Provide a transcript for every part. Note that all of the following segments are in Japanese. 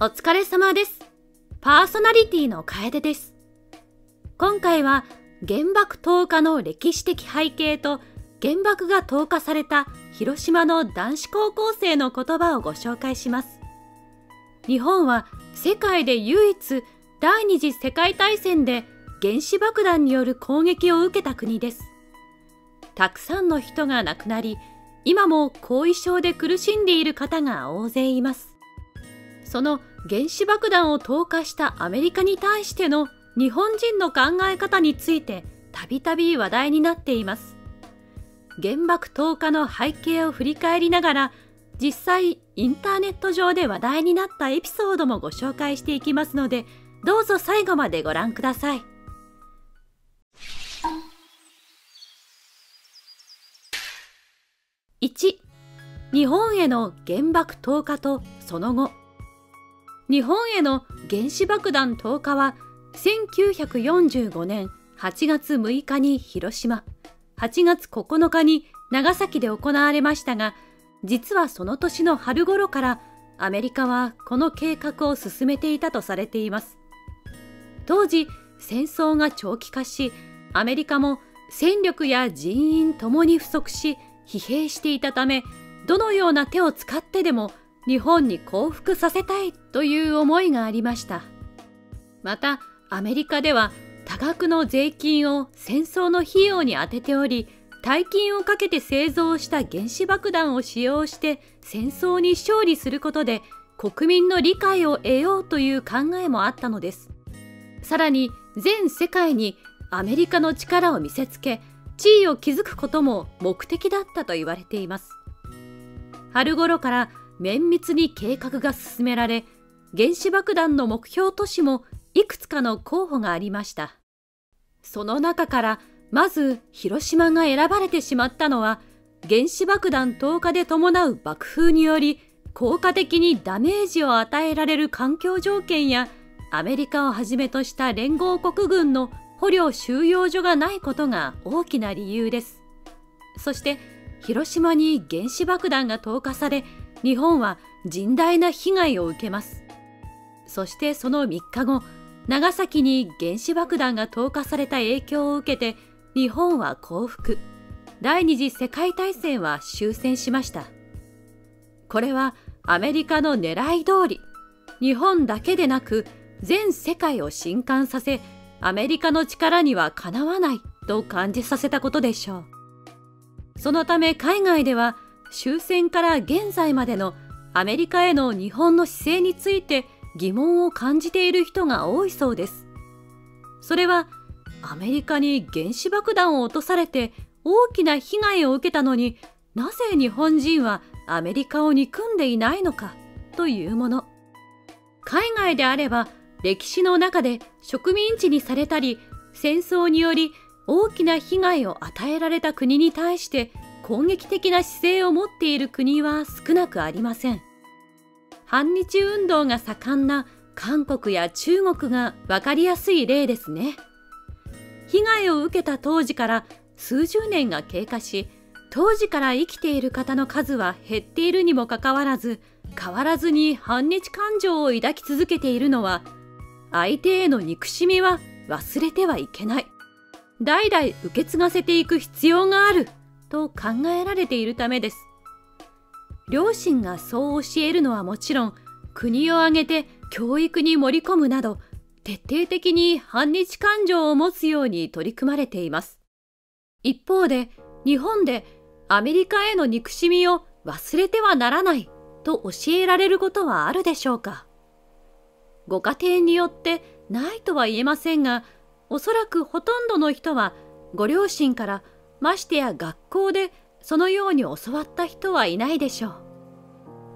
お疲れ様です。パーソナリティの楓です。今回は原爆投下の歴史的背景と原爆が投下された広島の男子高校生の言葉をご紹介します。日本は世界で唯一第二次世界大戦で原子爆弾による攻撃を受けた国です。たくさんの人が亡くなり、今も後遺症で苦しんでいる方が大勢います。その原子爆弾を投下したアメリカに対しての日本人の考え方についてたびたび話題になっています。原爆投下の背景を振り返りながら実際インターネット上で話題になったエピソードもご紹介していきますのでどうぞ最後までご覧ください。1日本への原爆投下とその後日本への原子爆弾投下は1945年8月6日に広島8月9日に長崎で行われましたが実はその年の春頃からアメリカはこの計画を進めていたとされています。当時戦争が長期化しアメリカも戦力や人員ともに不足し疲弊していたためどのような手を使ってでも日本に降伏させたいという思いがありました。またアメリカでは多額の税金を戦争の費用に充てており大金をかけて製造した原子爆弾を使用して戦争に勝利することで国民の理解を得ようという考えもあったのです。さらに全世界にアメリカの力を見せつけ地位を築くことも目的だったと言われています。春頃から綿密に計画が進められ原子爆弾の目標都市もいくつかの候補がありました。その中からまず広島が選ばれてしまったのは原子爆弾投下で伴う爆風により効果的にダメージを与えられる環境条件やアメリカをはじめとした連合国軍の捕虜収容所がないことが大きな理由です。そして広島に原子爆弾が投下され日本は甚大な被害を受けます。そしてその3日後長崎に原子爆弾が投下された影響を受けて日本は降伏。第二次世界大戦は終戦しました。これはアメリカの狙い通り日本だけでなく全世界を震撼させアメリカの力にはかなわないと感じさせたことでしょう。そのため海外では終戦から現在までのアメリカへの日本の姿勢について疑問を感じている人が多いそうです。それはアメリカに原子爆弾を落とされて大きな被害を受けたのになぜ日本人はアメリカを憎んでいないのかというもの。海外であれば歴史の中で植民地にされたり戦争により大きな被害を与えられた国に対して攻撃的な姿勢を持っている国は少なくありません。反日運動が盛んな韓国や中国が分かりやすい例ですね。被害を受けた当時から数十年が経過し当時から生きている方の数は減っているにもかかわらず変わらずに反日感情を抱き続けているのは相手への憎しみは忘れてはいけない。代々受け継がせていく必要がある。と考えられているためです。両親がそう教えるのはもちろん国を挙げて教育に盛り込むなど徹底的に反日感情を持つように取り組まれています。一方で日本でアメリカへの憎しみを忘れてはならないと教えられることはあるでしょうか。ご家庭によってないとは言えませんがおそらくほとんどの人はご両親からましてや学校でそのように教わった人はいないでしょう。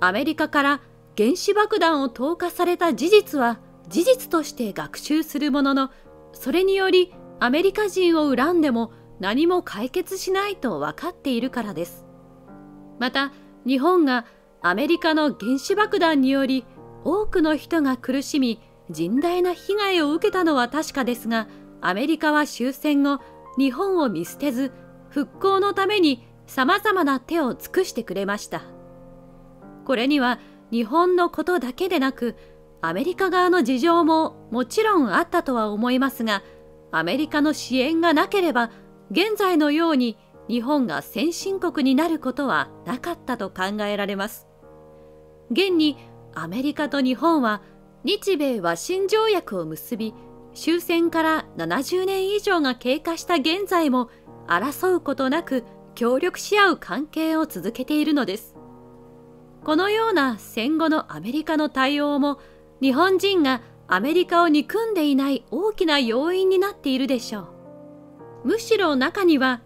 アメリカから原子爆弾を投下された事実は事実として学習するもののそれによりアメリカ人を恨んでも何も解決しないと分かっているからです。また日本がアメリカの原子爆弾により多くの人が苦しみ甚大な被害を受けたのは確かですがアメリカは終戦後日本を見捨てず復興のために様々な手を尽くしてくれましたこれには日本のことだけでなくアメリカ側の事情ももちろんあったとは思いますが、アメリカの支援がなければ、現在のように日本が先進国になることはなかったと考えられます。現にアメリカと日本は日米和親条約を結び、終戦から70年以上が経過した現在も争うことなく協力し合う関係を続けているのです。このような戦後のアメリカの対応も日本人がアメリカを憎んでいない大きな要因になっているでしょう。むしろ中には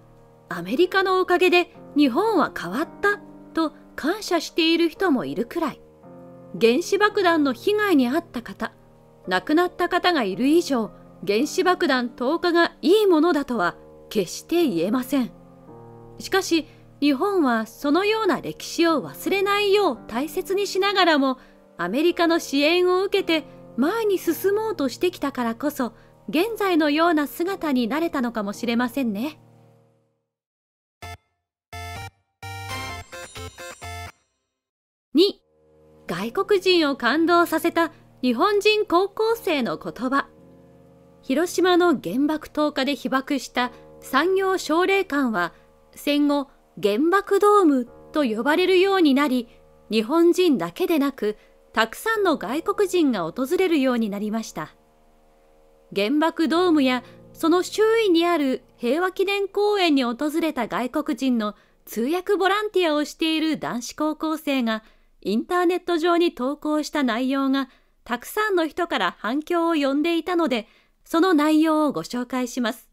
アメリカのおかげで日本は変わったと感謝している人もいるくらい原子爆弾の被害に遭った方亡くなった方がいる以上原子爆弾投下がいいものだとは決して言えませんしかし日本はそのような歴史を忘れないよう大切にしながらもアメリカの支援を受けて前に進もうとしてきたからこそ現在のような姿になれたのかもしれませんね。2外国人を感動させた日本人高校生の言葉広島の原爆投下で被爆した産業奨励館は戦後原爆ドームと呼ばれるようになり日本人だけでなくたくさんの外国人が訪れるようになりました原爆ドームやその周囲にある平和記念公園に訪れた外国人の通訳ボランティアをしている男子高校生がインターネット上に投稿した内容がたくさんの人から反響を呼んでいたので、その内容をご紹介します。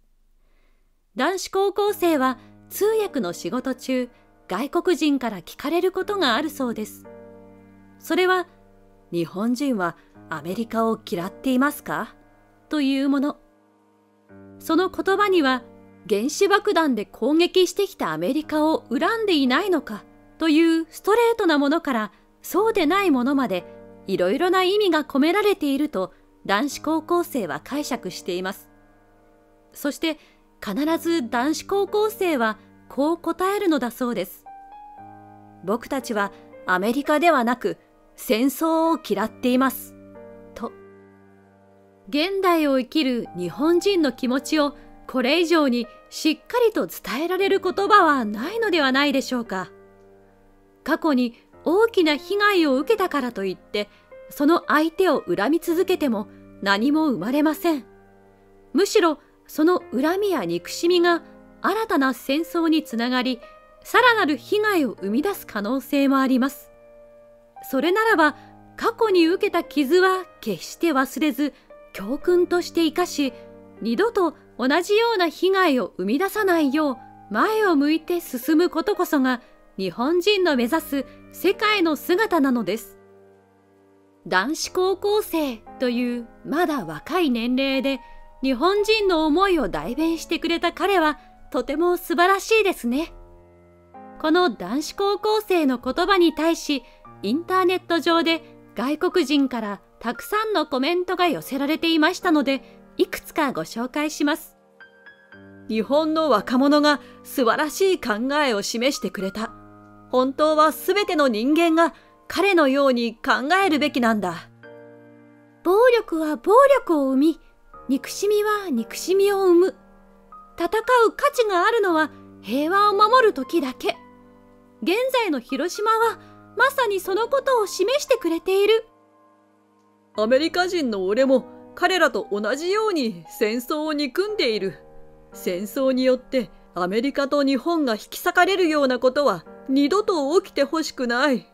男子高校生は通訳の仕事中、外国人から聞かれることがあるそうです。それは、日本人はアメリカを嫌っていますか？というもの。その言葉には、原子爆弾で攻撃してきたアメリカを恨んでいないのか？というストレートなものからそうでないものまでいろいろな意味が込められていると男子高校生は解釈しています。そして必ず男子高校生はこう答えるのだそうです。僕たちはアメリカではなく戦争を嫌っています。と。現代を生きる日本人の気持ちをこれ以上にしっかりと伝えられる言葉はないのではないでしょうか。過去に大きな被害を受けたからといってその相手を恨み続けても何も生まれませんむしろその恨みや憎しみが新たな戦争につながりさらなる被害を生み出す可能性もありますそれならば過去に受けた傷は決して忘れず教訓として生かし二度と同じような被害を生み出さないよう前を向いて進むことこそが日本人の目指す世界の姿なのです。男子高校生というまだ若い年齢で日本人の思いを代弁してくれた彼はとても素晴らしいですね。この男子高校生の言葉に対しインターネット上で外国人からたくさんのコメントが寄せられていましたのでいくつかご紹介します。日本の若者が素晴らしい考えを示してくれた。本当は全ての人間が彼のように考えるべきなんだ。暴力は暴力を生み、憎しみは憎しみを生む。戦う価値があるのは平和を守る時だけ。現在の広島はまさにそのことを示してくれている。アメリカ人の俺も彼らと同じように戦争を憎んでいる。戦争によってアメリカと日本が引き裂かれるようなことは二度と起きてほしくない。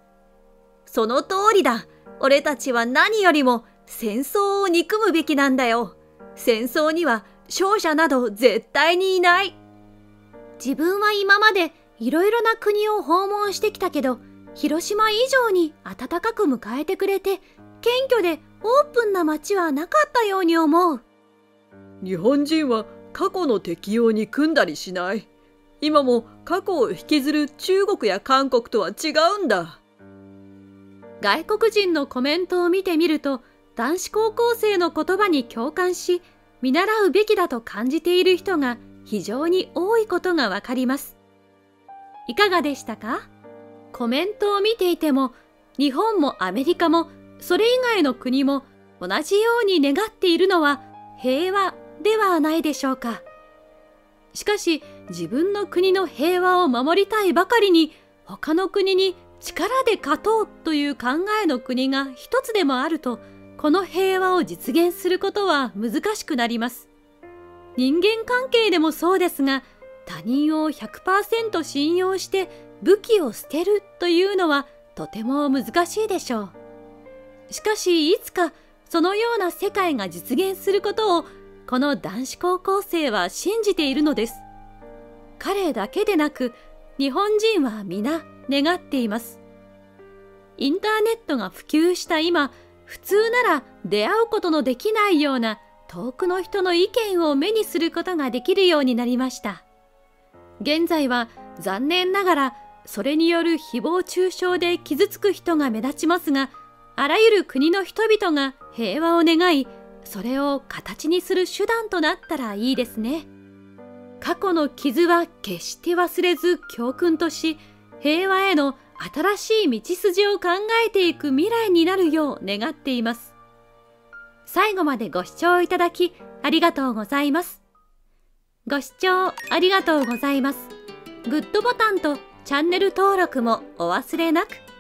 その通りだ。俺たちは何よりも戦争を憎むべきなんだよ。戦争には勝者など絶対にいない。自分は今までいろいろな国を訪問してきたけど、広島以上に温かく迎えてくれて、謙虚でオープンな街はなかったように思う。日本人は過去の適用に組んだりしない。今も過去を引きずる中国や韓国とは違うんだ。外国人のコメントを見てみると、男子高校生の言葉に共感し、見習うべきだと感じている人が非常に多いことがわかります。いかがでしたか？コメントを見ていても、日本もアメリカもそれ以外の国も同じように願っているのは平和ではないでしょうか。しかし自分の国の平和を守りたいばかりに他の国に力で勝とうという考えの国が一つでもあるとこの平和を実現することは難しくなります。人間関係でもそうですが他人を100%信用して武器を捨てるというのはとても難しいでしょう。しかしいつかそのような世界が実現することをこの男子高校生は信じているのです。彼だけでなく日本人は皆願っています。インターネットが普及した今、普通なら出会うことのできないような遠くの人の意見を目にすることができるようになりました。現在は残念ながらそれによる誹謗中傷で傷つく人が目立ちますが、あらゆる国の人々が平和を願い、それを形にする手段となったらいいですね。過去の傷は決して忘れず教訓とし、平和への新しい道筋を考えていく未来になるよう願っています。最後までご視聴いただきありがとうございます。ご視聴ありがとうございます。グッドボタンとチャンネル登録もお忘れなく。